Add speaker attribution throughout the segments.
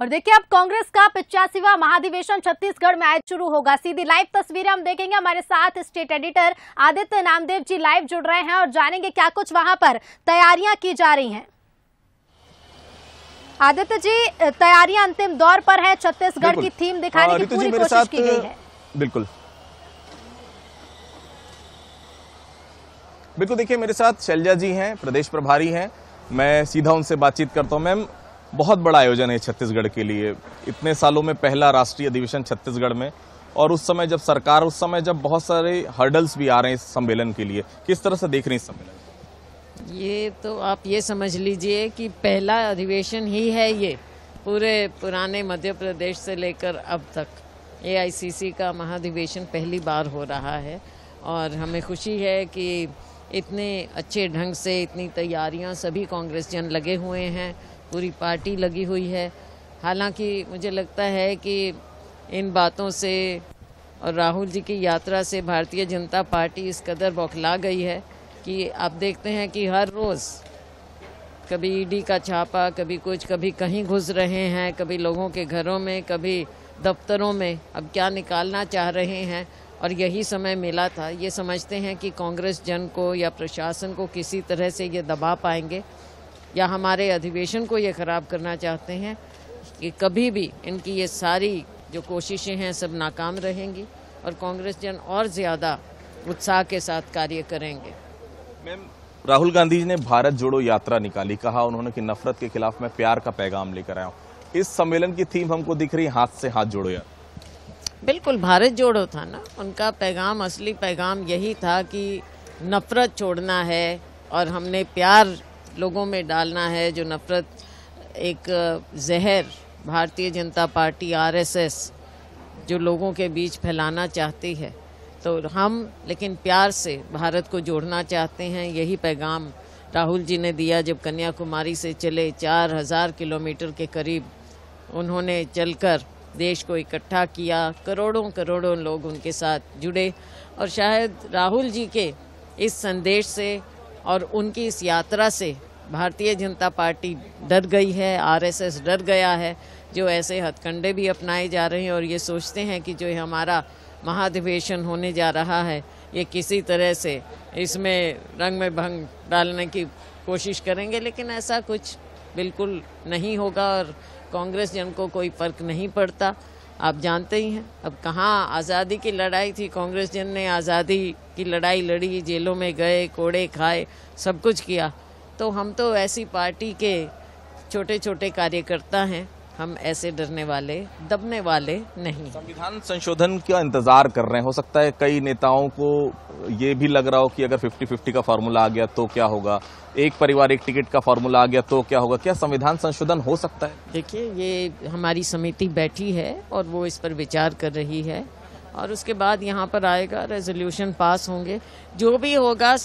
Speaker 1: और देखिए अब कांग्रेस का पिचासीवा महाधिवेशन छत्तीसगढ़ में आज शुरू होगा। सीधी लाइव तस्वीरें हम देखेंगे हमारे साथ state editor Aditya Namdev ji live जुड़ रहे हैं और जानेंगे क्या कुछ वहाँ पर तैयारियाँ की जा रही हैं। आदित्य जी तैयारियाँ अंतिम दौर पर है। छत्तीसगढ़ की थीम दिखाने
Speaker 2: हाँ,
Speaker 1: की पूरी कोशिश की गई है।
Speaker 2: बिल्कुल। बिल्कुल देखिए मेरे साथ शैलजा जी हैं प्रदेश प्रभारी हैं। मैं सीधा उनसे बातचीत करता हूँ। मैम बहुत बड़ा आयोजन है छत्तीसगढ़ के लिए। इतने सालों में पहला राष्ट्रीय अधिवेशन छत्तीसगढ़ में। और उस समय जब सरकार, उस समय जब बहुत सारे हर्डल्स भी आ रहे हैं इस सम्मेलन के लिए, किस तरह से देख रहे हैं इस सम्मेलन?
Speaker 3: ये तो आप ये समझ लीजिए कि पहला अधिवेशन ही है ये, पूरे पुराने मध्य प्रदेश से लेकर अब तक। एआईसीसी का महाधिवेशन पहली बार हो रहा है और हमें खुशी है कि इतने अच्छे ढंग से, इतनी तैयारियाँ सभी कांग्रेस जन लगे हुए हैं। पूरी पार्टी लगी हुई है। हालाँकि मुझे लगता है कि इन बातों से और राहुल जी की यात्रा से भारतीय जनता पार्टी इस कदर बौखला गई है कि आप देखते हैं कि हर रोज़ कभी ईडी का छापा, कभी कुछ, कभी कहीं घुस रहे हैं, कभी लोगों के घरों में, कभी दफ्तरों में। अब क्या निकालना चाह रहे हैं? और यही समय मिला था। ये समझते हैं कि कांग्रेस जन को या प्रशासन को किसी तरह से ये दबा पाएँगे। या हमारे अधिवेशन को ये ख़राब करना चाहते हैं कि कभी भी इनकी ये सारी जो कोशिशें हैं सब नाकाम रहेंगी और कांग्रेस जन और ज़्यादा उत्साह के साथ कार्य करेंगे।
Speaker 2: मैम राहुल गांधी जी ने भारत जोड़ो यात्रा निकाली। कहा उन्होंने कि नफरत के खिलाफ मैं प्यार का पैगाम लेकर आया हूँ। इस सम्मेलन की थीम हमको दिख रही हाथ से हाथ जोड़ो यार
Speaker 3: बिल्कुल भारत जोड़ो था ना। उनका पैगाम असली पैगाम यही था कि नफरत छोड़ना है और हमने प्यार लोगों में डालना है, जो नफरत एक जहर, भारतीय जनता पार्टी, आरएसएस, जो लोगों के बीच फैलाना चाहती है। तो हम, लेकिन प्यार से भारत को जोड़ना चाहते हैं। यही पैगाम राहुल जी ने दिया जब कन्याकुमारी से चले चार हज़ार किलोमीटर के करीब। उन्होंने चलकर देश को इकट्ठा किया। करोड़ों करोड़ों लोग उनके साथ जुड़े और शायद राहुल जी के इस संदेश से और उनकी इस यात्रा से भारतीय जनता पार्टी डर गई है, आरएसएस डर गया है, जो ऐसे हथकंडे भी अपनाए जा रहे हैं और ये सोचते हैं कि जो हमारा महाधिवेशन होने जा रहा है, ये किसी तरह से इसमें रंग में भंग डालने की कोशिश करेंगे, लेकिन ऐसा कुछ बिल्कुल नहीं होगा और कांग्रेस जन को कोई फ़र्क नहीं पड़ता। आप जानते ही हैं, अब कहाँ आज़ादी की लड़ाई थी, कांग्रेस जन ने आज़ादी की लड़ाई लड़ी, जेलों में गए, कोड़े खाए, सब कुछ किया। तो हम तो ऐसी पार्टी के छोटे छोटे कार्यकर्ता हैं। हम ऐसे डरने वाले दबने वाले नहीं।
Speaker 2: संविधान संशोधन का इंतज़ार कर रहे हैं। हो सकता है कई नेताओं को ये भी लग रहा हो कि अगर 50-50 का फॉर्मूला आ गया तो क्या होगा? एक परिवार एक टिकट का फॉर्मूला आ गया तो क्या होगा? क्या संविधान संशोधन हो सकता है?
Speaker 3: देखिए ये हमारी समिति बैठी है और वो इस पर विचार कर रही है। और उसके बाद यहाँ पर आएगा रेजोल्यूशन पास होंगे। जो भी होगा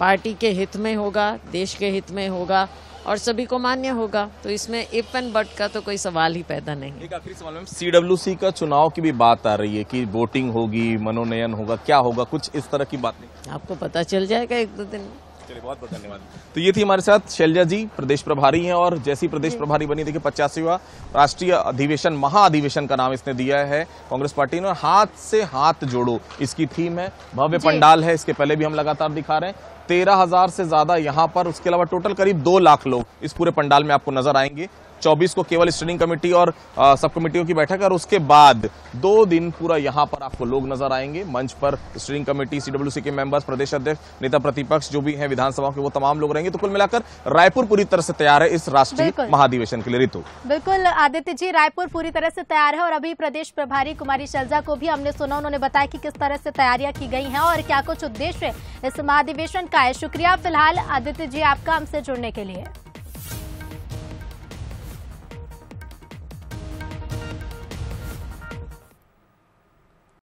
Speaker 3: पार्टी के हित में होगा देश के हित में होगा और सभी को मान्य होगा। तो इसमें इफ़ एंड बट का तो कोई सवाल ही पैदा नहीं
Speaker 2: एक आखिरी सवाल मैम सीडब्ल्यूसी का चुनाव की भी बात आ रही है कि वोटिंग होगी मनोनयन होगा क्या होगा कुछ इस तरह की बात नहीं।
Speaker 3: आपको पता चल जाएगा एक दो दिन में।
Speaker 2: चलिए बहुत बहुत धन्यवाद। तो ये थी हमारे साथ शैलजा जी प्रदेश प्रभारी हैं और जैसी प्रदेश प्रभारी बनी देखिए पचासीवा राष्ट्रीय अधिवेशन महाअधिवेशन का नाम इसने दिया है कांग्रेस पार्टी ने। हाथ से हाथ जोड़ो इसकी थीम है भव्य पंडाल है इसके पहले भी हम लगातार दिखा रहे हैं। तेरह हज़ार से ज़्यादा यहाँ पर उसके अलावा टोटल करीब दो लाख लोग इस पूरे पंडाल में आपको नज़र आएँगे। 24 को केवल स्टैंडिंग कमेटी और आ, सब कमेटियों की बैठक है और उसके बाद दो दिन पूरा यहाँ पर आपको लोग नज़र आएँगे। मंच पर स्टैंडिंग कमेटी सीडब्ल्यूसी के मेंबर्स प्रदेश अध्यक्ष नेता प्रतिपक्ष जो भी हैं विधानसभा के वो तमाम लोग रहेंगे। तो कुल मिलाकर रायपुर पूरी तरह से तैयार है इस राष्ट्रीय महाधिवेशन के लिए। ऋतु
Speaker 1: बिल्कुल आदित्य जी रायपुर पूरी तरह से तैयार है और अभी प्रदेश प्रभारी कुमारी शैलजा को भी हमने सुना उन्होंने बताया कि किस तरह से तैयारियाँ की गई हैं और क्या कुछ उद्देश्य इस महाधिवेशन का है। शुक्रिया फ़िलहाल आदित्य जी आपका हमसे जुड़ने के लिए।